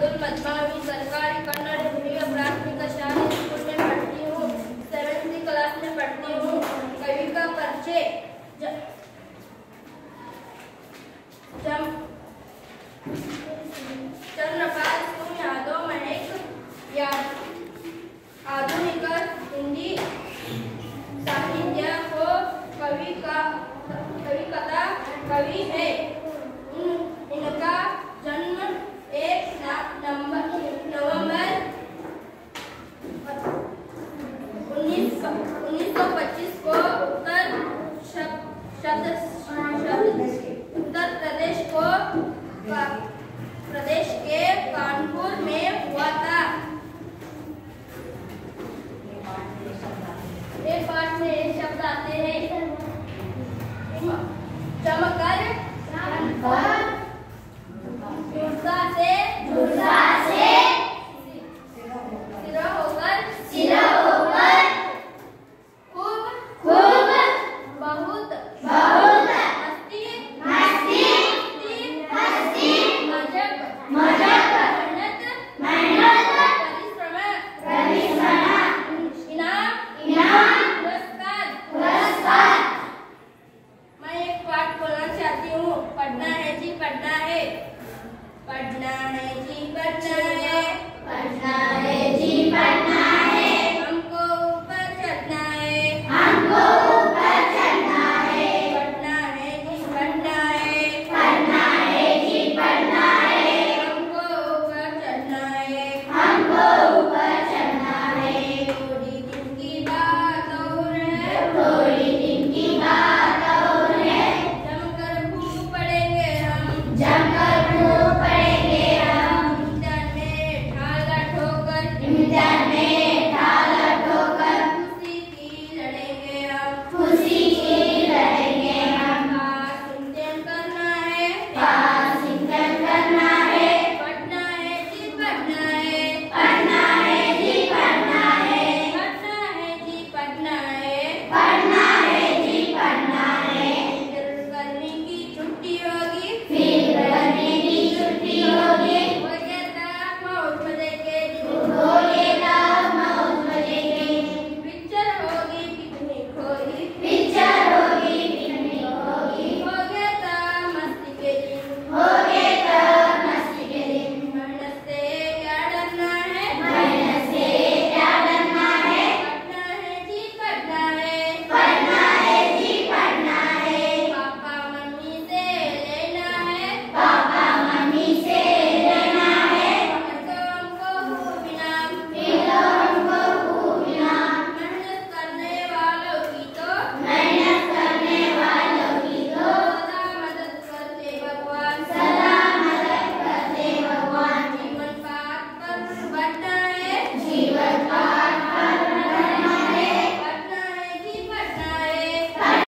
अब्दुल सरकारी कन्नड़ हिंदी प्राथमिक शाला स्कूल में पढ़ती हूँ सेवेंथ क्लास में पढ़ती हूँ, कवि का चंद्रपाल सिंह यादव आधुनिक हिंदी साहित्य को कवि का कवि कथा कवि है। में हैं। चमक कर पढ़ना है जी पढ़ना है। पढ़ना में थाला ठोकर खुशी की लड़ेंगे और खुशी